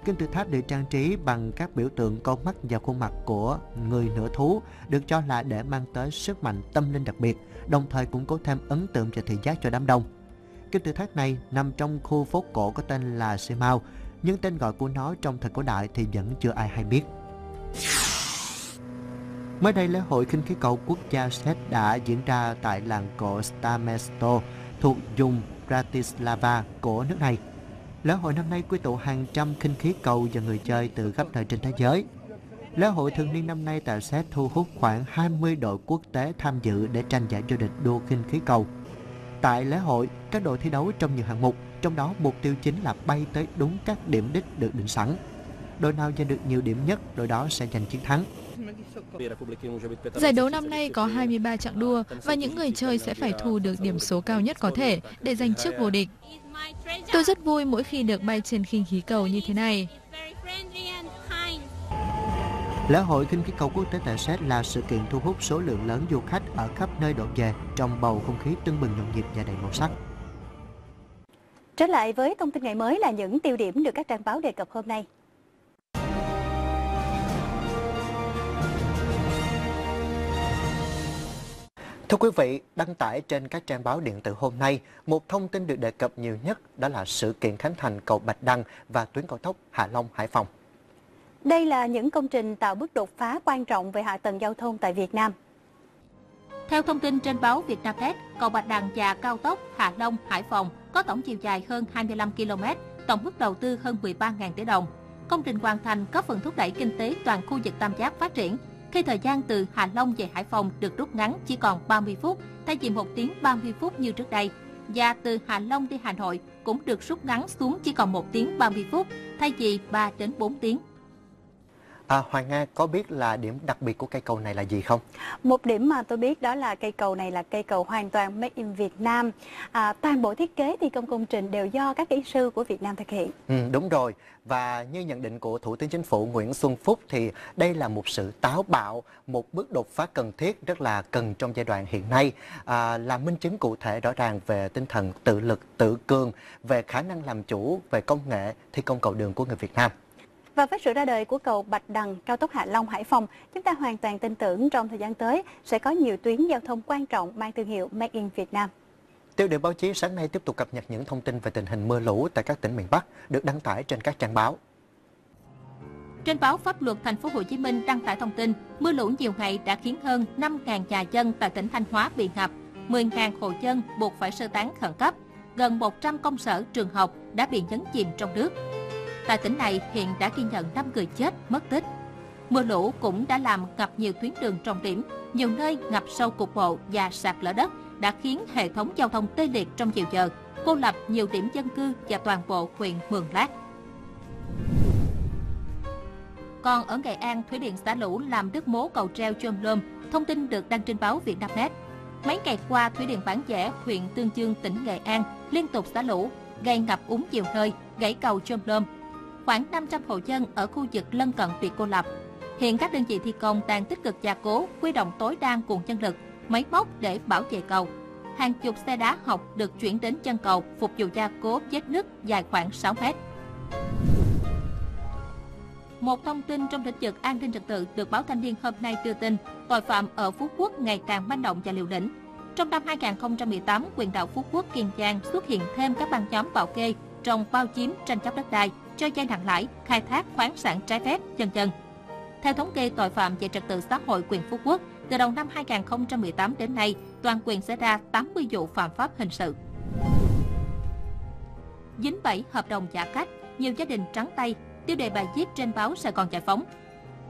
Kim tự tháp được trang trí bằng các biểu tượng con mắt và khuôn mặt của người nửa thú được cho là để mang tới sức mạnh tâm linh đặc biệt, đồng thời cũng có thêm ấn tượng và thị giác cho đám đông. Kim tự tháp này nằm trong khu phố cổ có tên là Simao, nhưng tên gọi của nó trong thời cổ đại thì vẫn chưa ai hay biết. Mới đây, lễ hội khinh khí cầu quốc gia Séc đã diễn ra tại làng cổ Stamesto thuộc vùng Bratislava của nước này. Lễ hội năm nay quy tụ hàng trăm khinh khí cầu và người chơi từ khắp nơi trên thế giới. Lễ hội thường niên năm nay tại Séc thu hút khoảng 20 đội quốc tế tham dự để tranh giải vô địch đua khinh khí cầu. Tại lễ hội, các đội thi đấu trong nhiều hạng mục, trong đó mục tiêu chính là bay tới đúng các điểm đích được định sẵn. Đội nào giành được nhiều điểm nhất, đội đó sẽ giành chiến thắng. Giải đấu năm nay có 23 chặng đua và những người chơi sẽ phải thu được điểm số cao nhất có thể để giành chức vô địch. Tôi rất vui mỗi khi được bay trên khinh khí cầu như thế này. Lễ hội khinh khí cầu quốc tế tại Séc là sự kiện thu hút số lượng lớn du khách ở khắp nơi đổ về trong bầu không khí tưng bừng nhộn nhịp và đầy màu sắc. Trở lại với thông tin ngày mới là những tiêu điểm được các trang báo đề cập hôm nay. Thưa quý vị, đăng tải trên các trang báo điện tử hôm nay, một thông tin được đề cập nhiều nhất đó là sự kiện khánh thành cầu Bạch Đăng và tuyến cao tốc Hạ Long Hải Phòng. Đây là những công trình tạo bước đột phá quan trọng về hạ tầng giao thông tại Việt Nam. Theo thông tin trên báo Việt Nam Net, cầu Bạch Đằng và cao tốc Hạ Long Hải Phòng có tổng chiều dài hơn 25 km, tổng mức đầu tư hơn 13.000 tỷ đồng. Công trình hoàn thành có phần thúc đẩy kinh tế toàn khu vực Tam Giác phát triển, khi thời gian từ Hạ Long về Hải Phòng được rút ngắn chỉ còn 30 phút, thay vì 1 tiếng 30 phút như trước đây. Và từ Hạ Long đi Hà Nội cũng được rút ngắn xuống chỉ còn 1 tiếng 30 phút, thay vì 3 đến 4 tiếng. À, Hoàng Nga có biết là điểm đặc biệt của cây cầu này là gì không? Một điểm mà tôi biết đó là cây cầu này là cây cầu hoàn toàn made in Việt Nam. À, toàn bộ thiết kế thi công công trình đều do các kỹ sư của Việt Nam thực hiện. Ừ, đúng rồi. Và như nhận định của Thủ tướng Chính phủ Nguyễn Xuân Phúc thì đây là một sự táo bạo, một bước đột phá cần thiết rất là cần trong giai đoạn hiện nay, à, là minh chứng cụ thể rõ ràng về tinh thần tự lực, tự cường, về khả năng làm chủ, về công nghệ thi công cầu đường của người Việt Nam. Và với sự ra đời của cầu Bạch Đằng, cao tốc Hạ Long Hải Phòng, chúng ta hoàn toàn tin tưởng trong thời gian tới sẽ có nhiều tuyến giao thông quan trọng mang thương hiệu Made in Việt Nam. Tiêu điểm báo chí sáng nay tiếp tục cập nhật những thông tin về tình hình mưa lũ tại các tỉnh miền Bắc được đăng tải trên các trang báo. Trên báo Pháp luật Thành phố Hồ Chí Minh đăng tải thông tin mưa lũ nhiều ngày đã khiến hơn 5.000 nhà dân tại tỉnh Thanh Hóa bị ngập, 10.000 hộ dân buộc phải sơ tán khẩn cấp, gần 100 công sở trường học đã bị nhấn chìm trong nước. Tại tỉnh này hiện đã ghi nhận 5 người chết, mất tích. Mưa lũ cũng đã làm ngập nhiều tuyến đường trọng điểm, nhiều nơi ngập sâu cục bộ và sạt lở đất đã khiến hệ thống giao thông tê liệt trong nhiều giờ, cô lập nhiều điểm dân cư và toàn bộ huyện Mường Lát. Còn ở Nghệ An, thủy điện xả lũ làm đứt mố cầu treo Chôm Lôm, thông tin được đăng trên báo Vietnamnet. Mấy ngày qua, thủy điện Bản Dẻ, huyện Tương Dương, tỉnh Nghệ An liên tục xả lũ, gây ngập úng nhiều nơi, gãy cầu Chôm Lôm, khoảng 500 hộ dân ở khu vực lân cận bị cô lập. Hiện các đơn vị thi công đang tích cực gia cố, huy động tối đa nguồn nhân lực, máy móc để bảo vệ cầu. Hàng chục xe đá học được chuyển đến chân cầu phục vụ gia cố vết nứt dài khoảng 6 mét. Một thông tin trong lĩnh vực an ninh trật tự được báo Thanh niên hôm nay đưa tin, tội phạm ở Phú Quốc ngày càng manh động và liều lĩnh. Trong năm 2018, quyền đảo Phú Quốc Kiên Giang xuất hiện thêm các băng nhóm bảo kê trong bao chiếm tranh chấp đất đai, cho vay nặng lãi, khai thác khoáng sản trái phép, vân vân. Theo thống kê tội phạm về trật tự xã hội quyền Phú Quốc, từ đầu năm 2018 đến nay, toàn quyền xảy ra 80 vụ phạm pháp hình sự. Dính bẫy hợp đồng giả cách, nhiều gia đình trắng tay, tiêu đề bài viết trên báo Sài Gòn Giải phóng.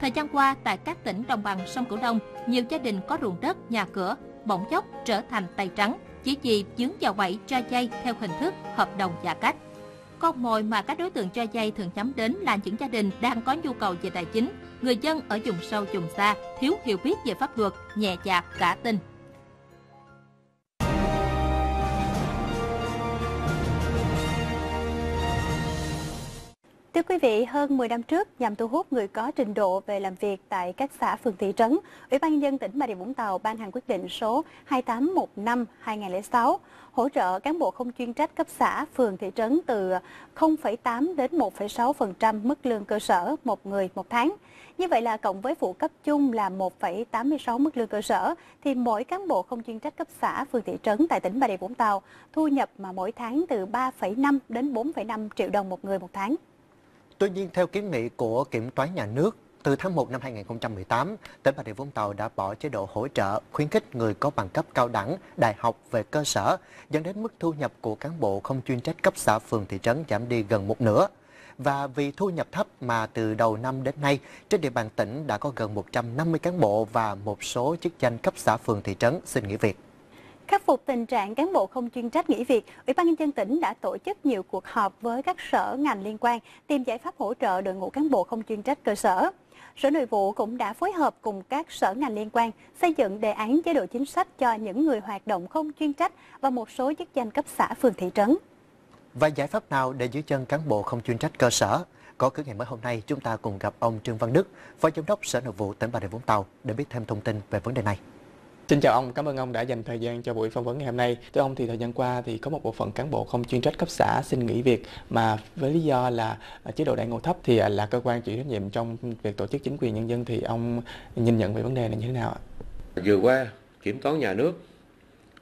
Thời gian qua, tại các tỉnh đồng bằng sông Cửu Long, nhiều gia đình có ruộng đất, nhà cửa, bỗng chốc trở thành tay trắng chỉ vì dướng vào bẫy cho vay theo hình thức hợp đồng giả cách. Con mồi mà các đối tượng cho vay thường nhắm đến là những gia đình đang có nhu cầu về tài chính, người dân ở vùng sâu vùng xa, thiếu hiểu biết về pháp luật, nhẹ dạ cả tin. Thưa quý vị, hơn 10 năm trước, nhằm thu hút người có trình độ về làm việc tại các xã phường thị trấn, Ủy ban nhân dân tỉnh Bà Rịa Vũng Tàu ban hành quyết định số 2815/2006 hỗ trợ cán bộ không chuyên trách cấp xã, phường thị trấn từ 0,8 đến 1,6% mức lương cơ sở một người một tháng. Như vậy là cộng với phụ cấp chung là 1,86 mức lương cơ sở thì mỗi cán bộ không chuyên trách cấp xã, phường thị trấn tại tỉnh Bà Rịa Vũng Tàu thu nhập mà mỗi tháng từ 3,5 đến 4,5 triệu đồng một người một tháng. Tuy nhiên, theo kiến nghị của Kiểm toán Nhà nước, từ tháng 1 năm 2018, tỉnh Bà Rịa Vũng Tàu đã bỏ chế độ hỗ trợ khuyến khích người có bằng cấp cao đẳng, đại học về cơ sở, dẫn đến mức thu nhập của cán bộ không chuyên trách cấp xã phường thị trấn giảm đi gần một nửa. Và vì thu nhập thấp mà từ đầu năm đến nay, trên địa bàn tỉnh đã có gần 150 cán bộ và một số chức danh cấp xã phường thị trấn xin nghỉ việc. Khắc phục tình trạng cán bộ không chuyên trách nghỉ việc, Ủy ban nhân dân tỉnh đã tổ chức nhiều cuộc họp với các sở ngành liên quan tìm giải pháp hỗ trợ đội ngũ cán bộ không chuyên trách cơ sở. Sở Nội vụ cũng đã phối hợp cùng các sở ngành liên quan xây dựng đề án chế độ chính sách cho những người hoạt động không chuyên trách và một số chức danh cấp xã phường thị trấn. Và giải pháp nào để giữ chân cán bộ không chuyên trách cơ sở? Có cứ ngày mới hôm nay, chúng ta cùng gặp ông Trương Văn Đức, Phó Giám đốc Sở Nội vụ tỉnh Bà Rịa Vũng Tàu để biết thêm thông tin về vấn đề này. Xin chào ông, cảm ơn ông đã dành thời gian cho buổi phỏng vấn ngày hôm nay. Thưa ông thì thời gian qua thì có một bộ phận cán bộ không chuyên trách cấp xã xin nghỉ việc mà với lý do là à, chế độ đại ngộ thấp thì à, là cơ quan chịu trách nhiệm trong việc tổ chức chính quyền nhân dân thì ông nhìn nhận về vấn đề này như thế nào ạ? Vừa qua, kiểm toán nhà nước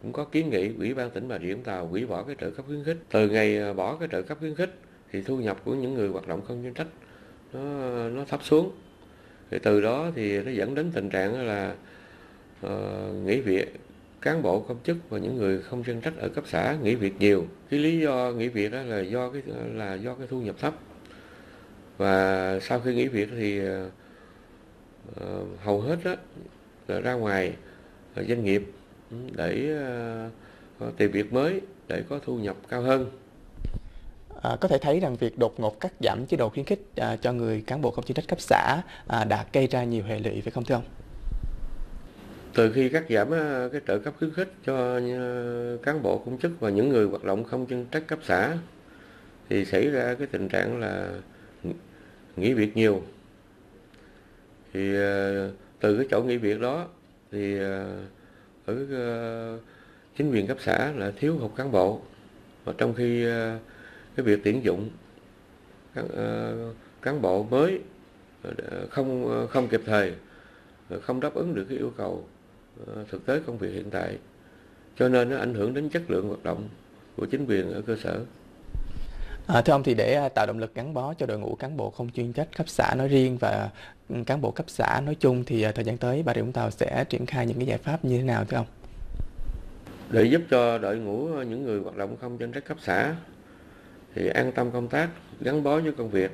cũng có kiến nghị Ủy ban tỉnh Bà Rịa Vũng Tàu hủy bỏ cái trợ cấp khuyến khích. Từ ngày à, bỏ cái trợ cấp khuyến khích thì thu nhập của những người hoạt động không chuyên trách nó nó thấp xuống. Thì từ đó thì nó dẫn đến tình trạng là Ờ, nghỉ việc cán bộ công chức và những người không chuyên trách ở cấp xã nghỉ việc nhiều. Cái lý do nghỉ việc đó là do cái là do cái thu nhập thấp. Và sau khi nghỉ việc thì uh, hầu hết đó là ra ngoài doanh nghiệp ừ, để uh, tìm việc mới để có thu nhập cao hơn. À, có thể thấy rằng việc đột ngột cắt giảm chế độ khuyến khích à, cho người cán bộ không chuyên trách cấp xã à, đã gây ra nhiều hệ lụy phải không thưa ông? Từ khi cắt giảm ờ, cái trợ cấp khuyến khích cho ờ, cán bộ công chức và những người hoạt động không chuyên trách cấp xã thì xảy ra cái tình trạng là nghỉ việc nhiều. Thì ờ, từ cái chỗ nghỉ việc đó thì ở chính quyền cấp xã là thiếu hụt cán bộ và trong khi cái việc tuyển dụng cán, cán bộ mới không không kịp thời không đáp ứng được cái yêu cầu thực tế công việc hiện tại. Cho nên nó ảnh hưởng đến chất lượng hoạt động của chính quyền ở cơ sở. À, thưa ông thì để tạo động lực gắn bó cho đội ngũ cán bộ không chuyên trách cấp xã nói riêng và cán bộ cấp xã nói chung thì thời gian tới Bà Rịa Vũng Tàu sẽ triển khai những cái giải pháp như thế nào thưa ông? Để giúp cho đội ngũ những người hoạt động không chuyên trách cấp xã thì an tâm công tác, gắn bó với công việc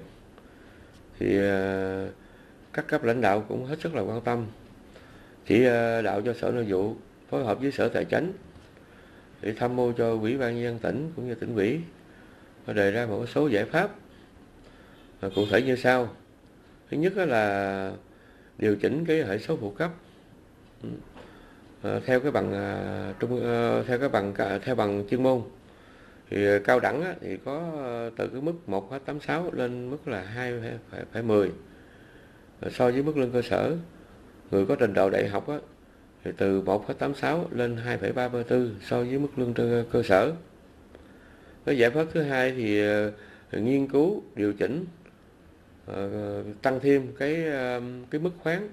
thì các cấp lãnh đạo cũng hết sức là quan tâm chỉ ờ, đạo cho sở nội vụ phối hợp với sở tài chính để tham mưu cho ủy ban nhân dân tỉnh cũng như tỉnh ủy đề ra một số giải pháp. Cụ thể như sau. Thứ nhất là điều chỉnh cái hệ số phụ cấp. Ừ. Ờ, theo cái bằng ờ, trung theo cái bằng theo bằng chuyên môn. Thì cao đẳng thì có từ cái mức 1,86 lên mức là 2,10 so với mức lương cơ sở người có trình độ đại học á, thì từ 1,86 lên 2,34 so với mức lương cơ sở. Cái giải pháp thứ hai thì ờ, nghiên cứu điều chỉnh ờ, tăng thêm cái cái mức khoán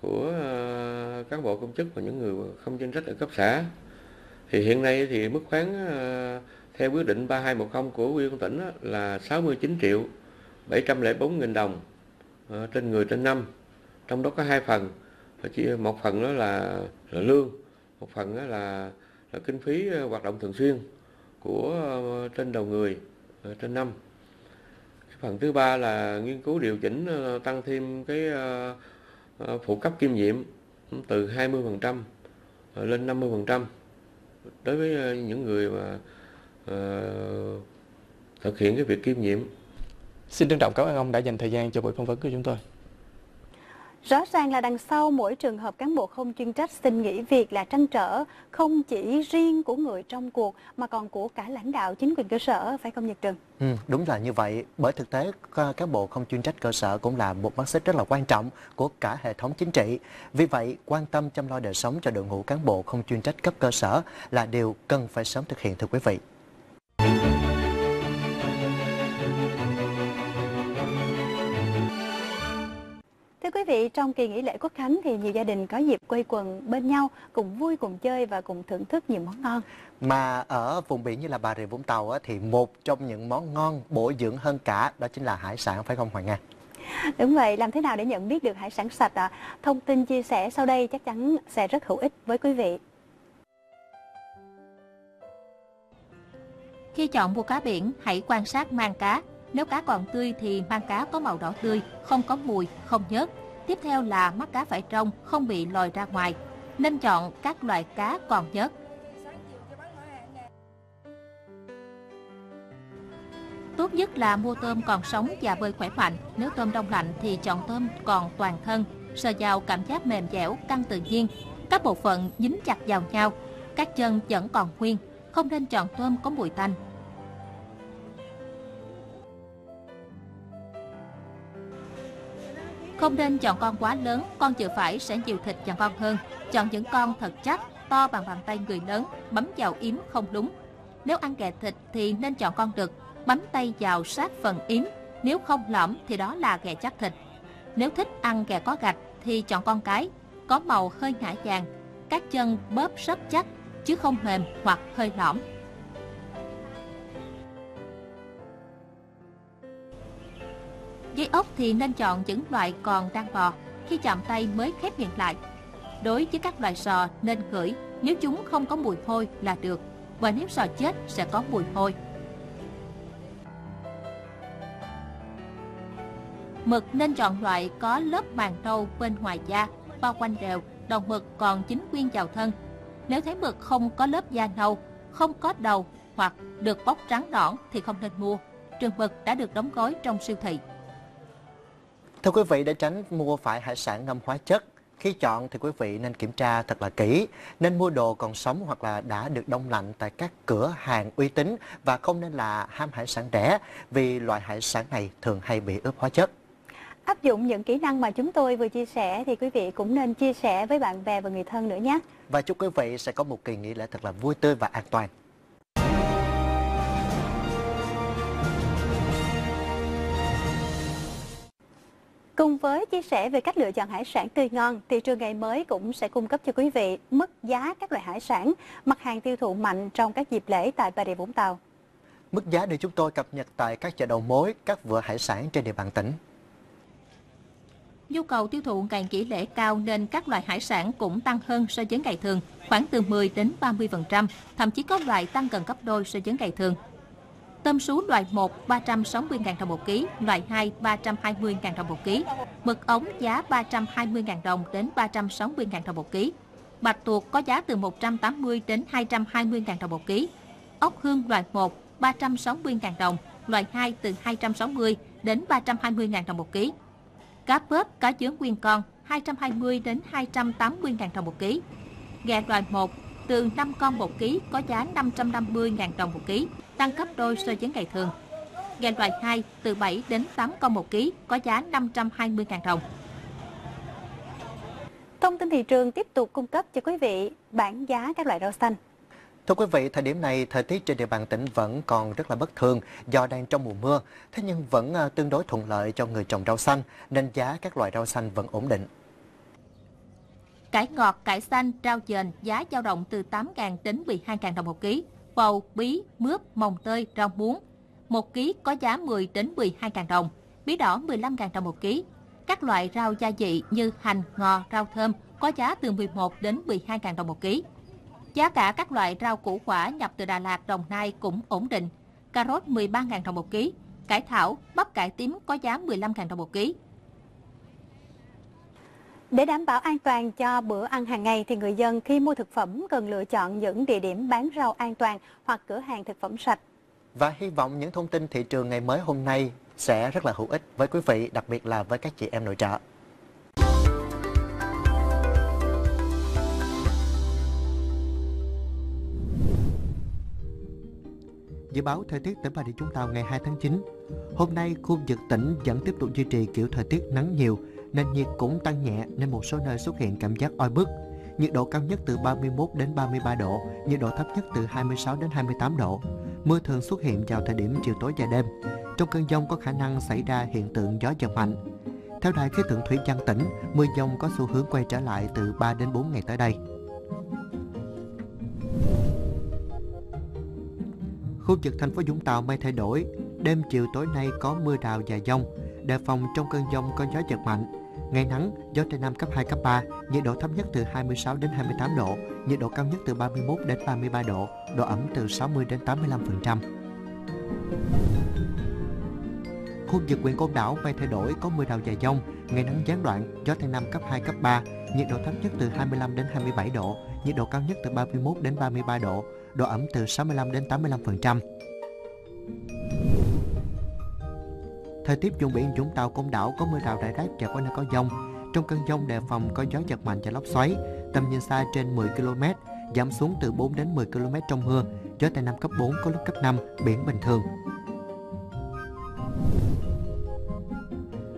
của ờ, cán bộ công chức và những người không chuyên trách ở cấp xã. Thì hiện nay thì mức khoán theo quyết định 3210 của Ủy ban tỉnh là 69 triệu 704 nghìn đồng trên người trên năm trong đó có hai phần chia một phần đó là, là lương một phần đó là, là kinh phí ờ, hoạt động thường xuyên của ờ, trên đầu người ờ, trên năm phần thứ ba là nghiên cứu điều chỉnh tăng thêm cái phụ cấp kiêm nhiệm từ 20% lên 50% đối với những người mà uh, thực hiện cái việc kiêm nhiệm. Xin trân trọng cảm ơn ông đã dành thời gian cho buổi phỏng vấn của chúng tôi. Rõ ràng là đằng sau mỗi trường hợp cán bộ không chuyên trách xin nghỉ việc là trăn trở không chỉ riêng của người trong cuộc mà còn của cả lãnh đạo chính quyền cơ sở phải không Nhật Trừng? Ừ, đúng là như vậy. Bởi thực tế cán bộ không chuyên trách cơ sở cũng là một mắt xích rất là quan trọng của cả hệ thống chính trị. Vì vậy, quan tâm chăm lo đời sống cho đội ngũ cán bộ không chuyên trách cấp cơ sở là điều cần phải sớm thực hiện thưa quý vị. Quý vị, trong kỳ nghỉ lễ Quốc Khánh thì nhiều gia đình có dịp quây quần bên nhau, cùng vui, cùng chơi và cùng thưởng thức nhiều món ngon. Mà ở vùng biển như là Bà Rịa Vũng Tàu á, thì một trong những món ngon bổ dưỡng hơn cả đó chính là hải sản phải không Hoàng Nga? Đúng vậy, làm thế nào để nhận biết được hải sản sạch ạ? À? Thông tin chia sẻ sau đây chắc chắn sẽ rất hữu ích với quý vị. Khi chọn mua cá biển, hãy quan sát mang cá. Nếu cá còn tươi thì mang cá có màu đỏ tươi, không có mùi, không nhớt. Tiếp theo là mắt cá phải trong, không bị lòi ra ngoài. Nên chọn các loại cá còn nhớt. Tốt nhất là mua tôm còn sống và bơi khỏe mạnh. Nếu tôm đông lạnh thì chọn tôm còn toàn thân, sờ vào cảm giác mềm dẻo, căng tự nhiên. Các bộ phận dính chặt vào nhau, các chân vẫn còn nguyên. Không nên chọn tôm có mùi tanh. Không nên chọn con quá lớn, con chừa phải sẽ nhiều thịt và ngon hơn. Chọn những con thật chắc, to bằng bàn tay người lớn, bấm vào yếm không đúng. Nếu ăn ghẹ thịt thì nên chọn con đực, bấm tay vào sát phần yếm. Nếu không lõm thì đó là ghẹ chắc thịt. Nếu thích ăn ghẹ có gạch thì chọn con cái, có màu hơi ngã vàng, các chân bóp rất chắc chứ không mềm hoặc hơi lõm. Dây ốc thì nên chọn những loại còn đang bò, khi chạm tay mới khép miệng lại. Đối với các loài sò nên gửi nếu chúng không có mùi hôi là được, và nếu sò chết sẽ có mùi hôi. Mực nên chọn loại có lớp màng nâu bên ngoài da, bao quanh đều, đồng mực còn chính nguyên vào thân. Nếu thấy mực không có lớp da nâu, không có đầu, hoặc được bóc trắng nõn thì không nên mua. Trường mực đã được đóng gói trong siêu thị. Thưa quý vị, để tránh mua phải hải sản ngâm hóa chất, khi chọn thì quý vị nên kiểm tra thật là kỹ, nên mua đồ còn sống hoặc là đã được đông lạnh tại các cửa hàng uy tín và không nên là ham hải sản rẻ vì loại hải sản này thường hay bị ướp hóa chất. Áp dụng những kỹ năng mà chúng tôi vừa chia sẻ thì quý vị cũng nên chia sẻ với bạn bè và người thân nữa nhé. Và chúc quý vị sẽ có một kỳ nghỉ lễ thật là vui tươi và an toàn. Cùng với chia sẻ về cách lựa chọn hải sản tươi ngon, thị trường ngày mới cũng sẽ cung cấp cho quý vị mức giá các loại hải sản, mặt hàng tiêu thụ mạnh trong các dịp lễ tại Bà Rịa Vũng Tàu. Mức giá được chúng tôi cập nhật tại các chợ đầu mối, các vựa hải sản trên địa bàn tỉnh. Nhu cầu tiêu thụ ngày kỷ lễ cao nên các loại hải sản cũng tăng hơn so với ngày thường, khoảng từ 10 đến 30%, thậm chí có loại tăng gần gấp đôi so với ngày thường. Tôm sú loại 1 360.000 đồng một ký, loại 2 320.000 đồng một ký. Mực ống giá 320.000 đồng đến 360.000 đồng một ký. Bạch tuộc có giá từ 180 đến 220.000 đồng một ký. Ốc hương loại 1 360.000 đồng, loại 2 từ 260 đến 320.000 đồng một ký. Cá bớp, cá chướng nguyên con 220 đến 280.000 đồng một ký. Gà loại 1 từ 5 con một ký có giá 550.000 đồng một ký, tăng gấp đôi so với ngày thường. Gà loại 2 từ 7 đến 8 con một ký có giá 520.000 đồng. Thông tin thị trường tiếp tục cung cấp cho quý vị bảng giá các loại rau xanh. Thưa quý vị, thời điểm này thời tiết trên địa bàn tỉnh vẫn còn rất là bất thường do đang trong mùa mưa, thế nhưng vẫn à, tương đối thuận lợi cho người trồng rau xanh nên giá các loại rau xanh vẫn ổn định. Cải ngọt, cải xanh, rau dền giá dao động từ 8.000 đến 12.000 đồng một ký. Bầu, bí, mướp, mồng tơi, rau muống. Một ký có giá 10 đến 12.000 đồng. Bí đỏ 15.000 đồng một ký. Các loại rau gia vị như hành, ngò, rau thơm có giá từ 11 đến 12.000 đồng một ký. Giá cả các loại rau củ quả nhập từ Đà Lạt, Đồng Nai cũng ổn định. Cà rốt 13.000 đồng một ký. Cải thảo, bắp cải tím có giá 15.000 đồng một ký. Để đảm bảo an toàn cho bữa ăn hàng ngày thì người dân khi mua thực phẩm cần lựa chọn những địa điểm bán rau an toàn hoặc cửa hàng thực phẩm sạch. Và hy vọng những thông tin thị trường ngày mới hôm nay sẽ rất là hữu ích với quý vị, đặc biệt là với các chị em nội trợ. Dự báo thời tiết tỉnh Bà Rịa Vũng Tàu ngày 2 tháng 9. Hôm nay, khu vực tỉnh vẫn tiếp tục duy trì kiểu thời tiết nắng nhiều, nền nhiệt cũng tăng nhẹ nên một số nơi xuất hiện cảm giác oi bức. Nhiệt độ cao nhất từ 31 đến 33 độ, nhiệt độ thấp nhất từ 26 đến 28 độ. Mưa thường xuất hiện vào thời điểm chiều tối và đêm. Trong cơn dông có khả năng xảy ra hiện tượng gió giật mạnh. Theo đài khí tượng thủy văn tỉnh, mưa dông có xu hướng quay trở lại từ 3 đến 4 ngày tới đây. Khu vực thành phố Vũng Tàu mây thay đổi, đêm chiều tối nay có mưa rào và dông, đề phòng trong cơn dông có gió giật mạnh. Ngày nắng, gió Tây Nam cấp 2, cấp 3, nhiệt độ thấp nhất từ 26 đến 28 độ, nhiệt độ cao nhất từ 31 đến 33 độ, độ ẩm từ 60 đến 85%. Khu vực huyện Côn Đảo mây thay đổi có mưa rào và dông, ngày nắng gián đoạn, gió Tây Nam cấp 2, cấp 3, nhiệt độ thấp nhất từ 25 đến 27 độ, nhiệt độ cao nhất từ 31 đến 33 độ, độ ẩm từ 65 đến 85%. Thời tiết vùng biển Vũng Tàu Côn Đảo có mưa rào rải rác và có nơi có dông. Trong cơn dông đề phòng có gió giật mạnh và lốc xoáy, tầm nhìn xa trên 10 km, giảm xuống từ 4 đến 10 km trong mưa, gió Tây Nam cấp 4 có lúc cấp 5, biển bình thường.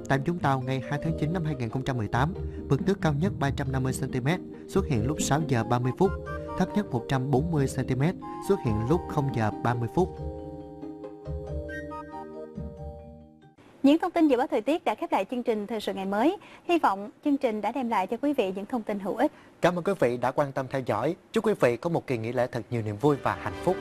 Tại Vũng Tàu ngày 2 tháng 9 năm 2018, mực nước cao nhất 350 cm xuất hiện lúc 6 giờ 30 phút, thấp nhất 140 cm xuất hiện lúc 0 giờ 30 phút. Những thông tin dự báo thời tiết đã khép lại chương trình Thời sự ngày mới. Hy vọng chương trình đã đem lại cho quý vị những thông tin hữu ích. Cảm ơn quý vị đã quan tâm theo dõi. Chúc quý vị có một kỳ nghỉ lễ thật nhiều niềm vui và hạnh phúc.